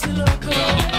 It's local.